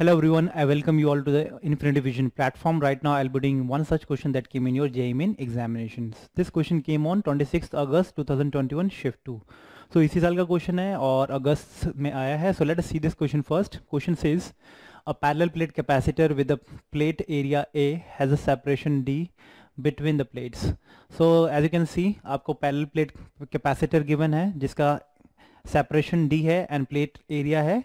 Hello everyone, I welcome you all to the Infinity Vision platform. Right now I'll be doing one such question that came in your JEE Main examinations. This question came on 26th August 2021 shift 2. So इसी साल का question है और अगस्त आया है. So let us see this question first. Question says a parallel plate capacitor with a plate area A has a separation D between the plates. So as you can see आपको parallel plate capacitor given है जिसका separation D है and plate area है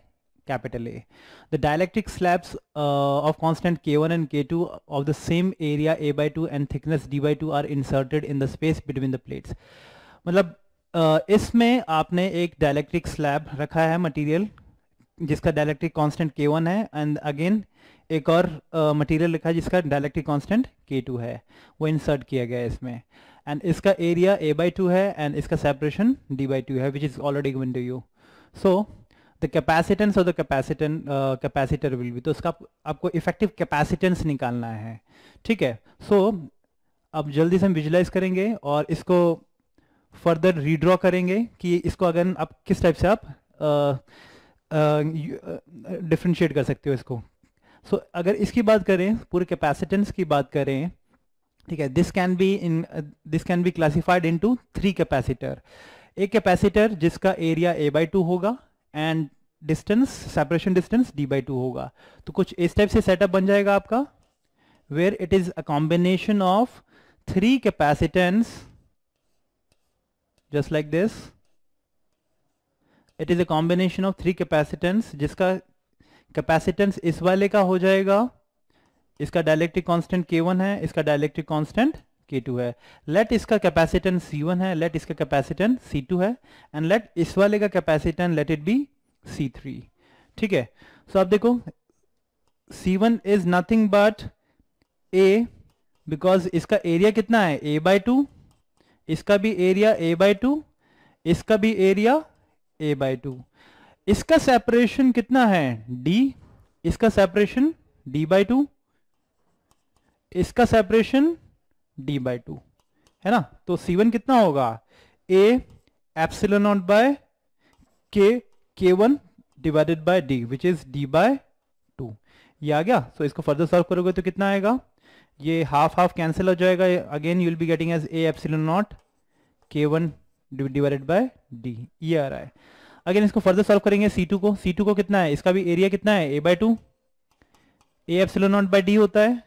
capital A. The dielectric slabs uh, of constant K1 and K2 of the same area A by 2 and thickness D by 2 are inserted in the space between the plates. मतलब uh, इसमें आपने एक dielectric slab रखा है material जिसका dielectric constant K1 है and again एक और मटेरियल uh, लिखा है जिसका डायलैक्ट्रिक कांस्टेंट K2 है वो इंसर्ट किया गया है इसमें एंड इसका एरिया A बाई टू है एंड इसका सेपरेशन D बाई टू है which is already given to you so the capacitance और the capacitant capacitor will be तो उसका आप, आपको इफ़ेक्टिव कैपेसिटेंस निकालना है। ठीक है? सो so, अब जल्दी से हम विजुलाइज करेंगे और इसको फर्दर रीड्रॉ करेंगे कि इसको अगर आप किस टाइप से आप डिफ्रेंशिएट uh, uh, कर सकते हो इसको। सो so, अगर इसकी बात करें पूरे कैपेसिटेंस की बात करें ठीक है? This can be in this can be classified into three capacitor एक कैपेसिटर जिसका एरिया ए बाई टू होगा and distance separation distance D by two होगा। तो कुछ इस टाइप से सेटअप बन जाएगा आपका where it is a combination of three capacitance just like this it is a combination of three capacitance जिसका कैपेसिटेंस इस वाले का हो जाएगा, इसका डायलेक्ट्रिक कांस्टेंट K1 है, इसका डायलेक्ट्रिक कांस्टेंट K2 है। लेट इसका कैपेसिटेंस C1 है लेट इसका कैपेसिटेंस C2 है एंड लेट इस वाले का capacitance let it be C3 ठीक है? सो आप देखो C1 is nothing but A because इसका एरिया कितना है? A बाई टू इसका भी एरिया A बाई टू इसका भी एरिया A बाई टू इसका सेपरेशन कितना है? D. इसका सेपरेशन D बाई टू इसका सेपरेशन डी बाय टू है ना? तो सी वन कितना होगा? ए एप्सिलो naught by K K one divided by D which is D by two ये आ गया? सो so, इसको फर्दर सॉल्व करोगे तो कितना आएगा? ये हाफ़ हाफ़ कैंसिल हो जाएगा। Again you will be getting as A epsilon naught K one divided by D ये आ रहा है। अगेन इसको फर्दर सॉल्व करेंगे सी टू को। सी टू को कितना है? इसका भी एरिया कितना है? A by two A epsilon naught by D होता है।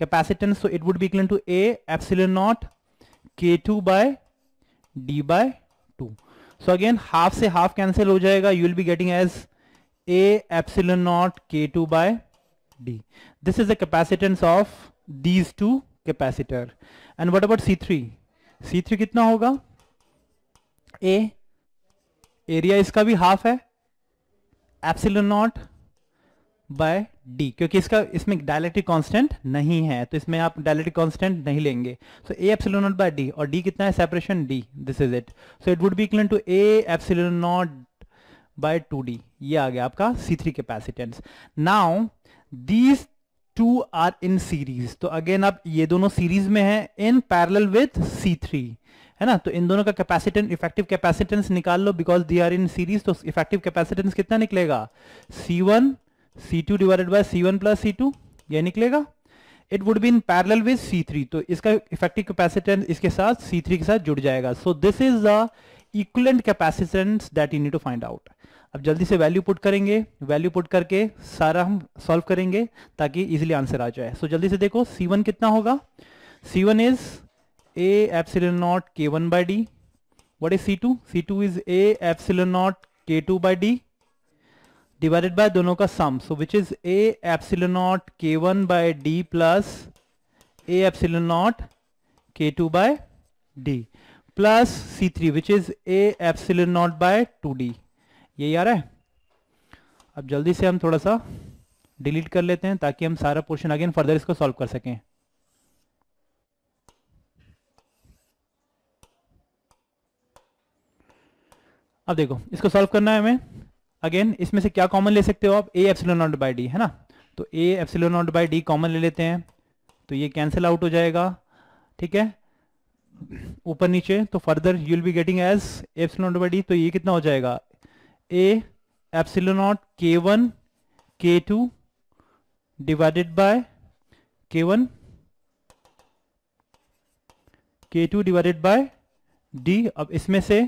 Capacitance so it would be equivalent to a epsilon naught k2 by d by 2 so again half से हाफ़ कैंसिल हो जाएगा. You will be getting as A epsilon naught K two by D this is the capacitance of these two capacitor and what about C three C three कितना होगा? ए area इसका भी half है. एप्सिल not by D क्योंकि इसका, इसमें dielectric constant नहीं है तो इसमें आप डायलेक्ट्रिक कांस्टेंट नहीं लेंगे। So A epsilon naught by D और डी कितना है? Separation D this is it so it would be equal to A epsilon naught by two D ये आ गया आपका C three capacitance now these two are in series तो again आप ये दोनों सीरीज़ में है in parallel with C three है ना? तो इन दोनों का कैपेसिटेंस इफ़ेक्टिव कैपेसिटेंस निकाल लो because they are in series तो इफ़ेक्टिव कैपेसिटेंस कितना निकलेगा? C one C two divided by C one plus C two ये निकलेगा। It would be in parallel with C three तो इसका इफ़ेक्टिव कैपेसिटेंस इसके साथ सी थ्री के साथ जुड़ जाएगा। So this is the equivalent capacitance that you need to find out अब जल्दी से वैल्यू पुट करेंगे। वैल्यू पुट करके सारा हम सॉल्व करेंगे ताकि इजीली आंसर आ जाए। सो so, जल्दी से देखो C1 कितना होगा? C1 is a epsilon naught k1 by d. What is C2 C2 is a epsilon naught k2 by d. Divided by दोनों का sum so which is A epsilon naught K one by D plus A epsilon naught K two by D plus C three which is A epsilon naught by two D यही आ रहा है? अब जल्दी से हम थोड़ा सा डिलीट कर लेते हैं ताकि हम सारा पोर्शन अगेन फर्दर इसको सॉल्व कर सकें। अब देखो, इसको सॉल्व करना है हमें। अगेन इसमें से क्या कॉमन ले सकते हो आप? A epsilon naught by D है ना? तो A epsilon naught by D common ले लेते हैं। तो ये कैंसिल आउट हो जाएगा, ठीक है? ऊपर नीचे तो further you will be getting as epsilon naught by D तो ये कितना हो जाएगा? A epsilon naught K one K two divided by K one K two divided by D अब इसमें से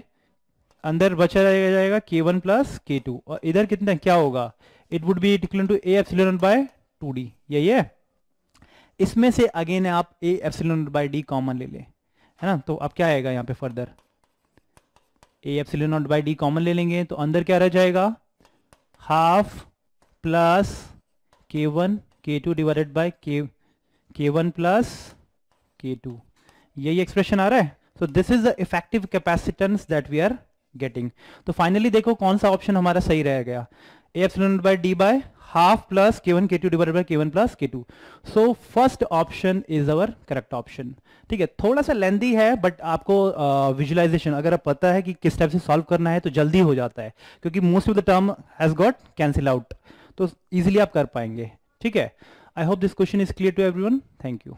अंदर बचा रह जाएगा के वन प्लस के टू और इधर कितना क्या होगा? It would be equal to A epsilon by two D यही है? इसमें से अगेन आप A epsilon by D common ले लें। है ना? तो अब क्या आएगा यहाँ पे further A epsilon naught by D common ले लेंगे तो अंदर क्या रह जाएगा? Half plus K one K two divided by K K one plus K two यही एक्सप्रेशन आ रहा है? So this is the effective capacitance that we are getting तो फाइनली देखो कौन सा ऑप्शन हमारा सही रह गया। A epsilon by D by half plus K one K two divided by K one plus K two so first option is our correct option ठीक है थोड़ा सा लेंदी है बट आपको विजुअलाइजेशन uh, अगर आप पता है कि किस टाइप से सॉल्व करना है तो जल्दी हो जाता है क्योंकि most of the term has got cancel out तो इजिली आप कर पाएँगे। ठीक है I hope this question is clear to every thank you